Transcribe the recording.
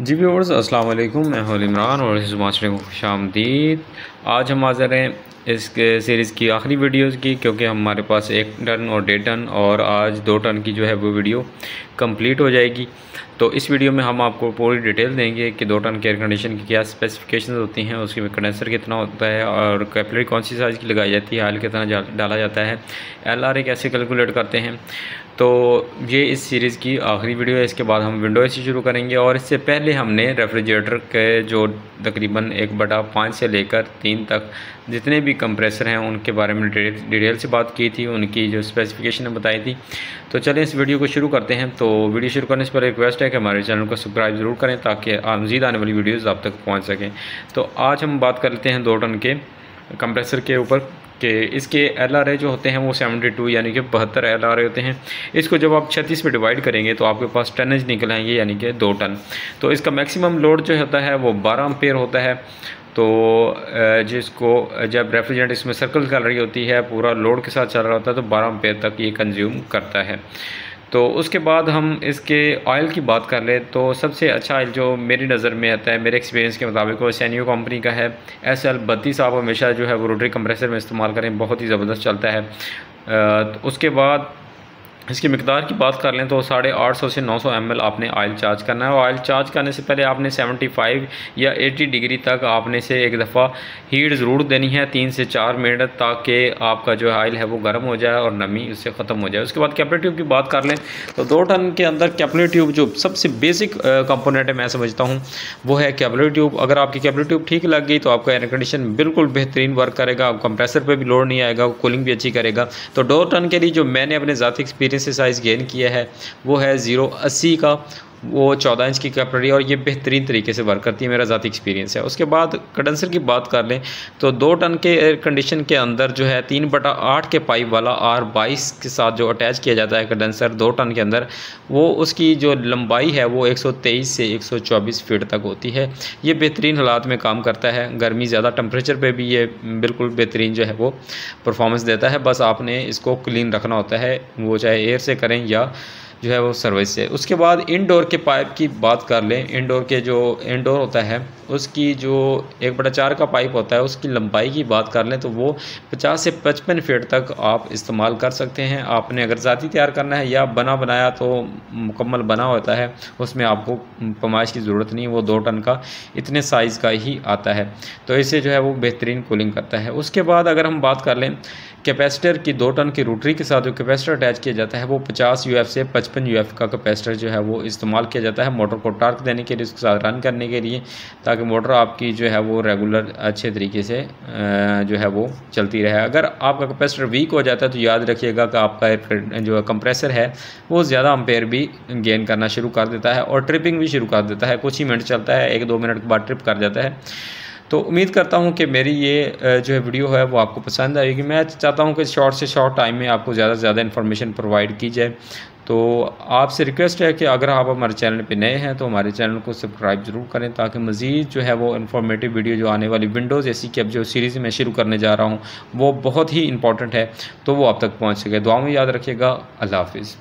जी viewers अस्सलाम वालेकुम मैं हूँ इमरान और इस माशरे को खुश आमदीद। आज हम हाज़िर हैं इस सीरीज़ की आखिरी वीडियोस की, क्योंकि हमारे पास एक टन और डेढ़ टन, और आज दो टन की जो है वो वीडियो कंप्लीट हो जाएगी। तो इस वीडियो में हम आपको पूरी डिटेल देंगे कि दो टन के एयर कंडीशन की क्या स्पेसिफिकेशन होती हैं, उसकी कंडेंसर कितना होता है और कैपलरी कौन सी साइज़ की लगाई जाती है हाल कितना डाला जाता है। एल आर कैसे कैलकुलेट करते हैं। तो ये इस सीरीज़ की आखिरी वीडियो है, इसके बाद हम विंडो एसी शुरू करेंगे और इससे पहले हमने रेफ्रिजरेटर के जो तकरीबन एक बटा पाँच से लेकर तीन तक जितने भी कंप्रेसर हैं, उनके बारे में डिटेल से बात की थी, उनकी जो स्पेसिफिकेशन बताई थी। तो चलें इस वीडियो को शुरू करते हैं। तो वीडियो शुरू करने से पहले रिक्वेस्ट है कि हमारे चैनल को सब्सक्राइब ज़रूर करें ताकि मज़ीद आने वाली वीडियोज़ आप तक पहुँच सकें। तो आज हम बात कर लेते हैं दो टन के कंप्रेसर के ऊपर कि इसके एल आर जो होते हैं वो सेवेंटी टू यानी कि बहत्तर एल आर होते हैं। इसको जब आप छत्तीस पे डिवाइड करेंगे तो आपके पास टनज निकल आएँगे यानी कि दो टन। तो इसका मैक्सिमम लोड जो होता है वो बारह अम्पेयर होता है। तो जिसको जब रेफ्रिजरेंट इसमें सर्कल कर रही होती है, पूरा लोड के साथ चल रहा होता है तो बारह अम्पेयर तक ये कंज्यूम करता है। तो उसके बाद हम इसके ऑयल की बात कर लें तो सबसे अच्छा ऑयल जो मेरी नज़र में आता है, मेरे एक्सपीरियंस के मुताबिक वो सैनियो कंपनी का है। एस एल बत्तीस आप हमेशा जो है वो रोटरी कंप्रेसर में इस्तेमाल करें, बहुत ही ज़बरदस्त चलता है। तो उसके बाद इसकी मकदार की बात कर लें तो साढ़े आठ सौ से नौ सौ एम एल आपने ऑयल चार्ज करना है। और ऑयल चार्ज करने से पहले आपने सेवेंटी फाइव या एटी डिग्री तक आपने से एक दफ़ा हीट ज़रूर देनी है, तीन से चार मिनट ताकि आपका जो ऑयल है वो गर्म हो जाए और नमी उससे ख़त्म हो जाए। उसके बाद कैपले ट्यूब की बात कर लें तो दो टन के अंदर कैपलर ट्यूब जो सबसे बेसिक कंपोनेंट है, मैं समझता हूँ, वो है कैपले ट्यूब अगर आपकी कैपले ट्यूब ठीक लग गई तो आपका एयर कंडीशन बिल्कुल बेहतरीन वर्क करेगा कंप्रेसर पर भी लोड नहीं आएगा कूलिंग भी अच्छी करेगा। तो दो टन के लिए जो मैंने अपने ज़ाती एक्सपीरियंस से साइज़ गेन किया है वो है ज़ीरो अस्सी का। वो चौदह इंच की कैप रही और ये बेहतरीन तरीके से वर्क करती है, मेरा ज़ाती एक्सपीरियंस है। उसके बाद कंडेंसर की बात कर लें तो दो टन के एयर कंडीशन के अंदर जो है तीन बटा आठ के पाइप वाला आर बाईस के साथ जो अटैच किया जाता है कंडेंसर दो टन के अंदर, वो उसकी जो लंबाई है वो 123 से 124 फीट तक होती है। ये बेहतरीन हालात में काम करता है। गर्मी ज़्यादा टम्परेचर पर भी ये बिल्कुल बेहतरीन जो है वो परफॉर्मेंस देता है। बस आपने इसको क्लीन रखना होता है। वो चाहे एयर से करें या जो है वो सर्विस से उसके बाद इनडोर के पाइप की बात कर लें इनडोर के जो इनडोर होता है, उसकी जो एक बटा चार का पाइप होता है, उसकी लंबाई की बात कर लें तो वो 50 से 55 फीट तक आप इस्तेमाल कर सकते हैं। आपने अगर ज़ाती तैयार करना है या बना बनाया तो मुकम्मल बना होता है, उसमें आपको पमाइश की ज़रूरत नहीं, वो दो टन का, इतने साइज़ का ही आता है। तो इसे जो है वो बेहतरीन कूलिंग करता है। उसके बाद अगर हम बात कर लें, कैपेसिटर की दो टन की रोटरी के साथ जो कैपेसिटर अटैच किया जाता है, वो 50 यूएफ से 55 यूएफ का कैपेसिटर जो है वो इस्तेमाल किया जाता है मोटर को टार्क देने के लिए उसके साथ रन करने के लिए, ताकि मोटर आपकी जो है वो रेगुलर अच्छे तरीके से जो है वो चलती रहे। अगर आपका कैपेसिटर वीक हो जाता है तो याद रखिएगा कि आपका जो कंप्रेसर है, वो ज़्यादा अम्पेयर भी गेन करना शुरू कर देता है और ट्रिपिंग भी शुरू कर देता है। कुछ ही मिनट चलता है, एक दो मिनट के बाद ट्रिप कर जाता है। तो उम्मीद करता हूँ कि मेरी ये जो है वीडियो है वो आपको पसंद आएगी। मैं चाहता हूँ कि शॉर्ट से शॉर्ट टाइम में आपको ज़्यादा से ज़्यादा इन्फॉर्मेशन प्रोवाइड की जाए। तो आपसे रिक्वेस्ट है कि अगर आप हमारे चैनल पे नए हैं तो हमारे चैनल को सब्सक्राइब ज़रूर करें ताकि मज़ीद जो है वो इन्फॉर्मेटिव वीडियो जो आने वाली विंडोज़ ऐसी कि अब जो सीरीज़ मैं शुरू करने जा रहा हूँ, वो बहुत ही इंपॉर्टेंट है। तो वो आप तक पहुँच सके। दुआ में याद रखिएगा। अल्लाह हाफिज़।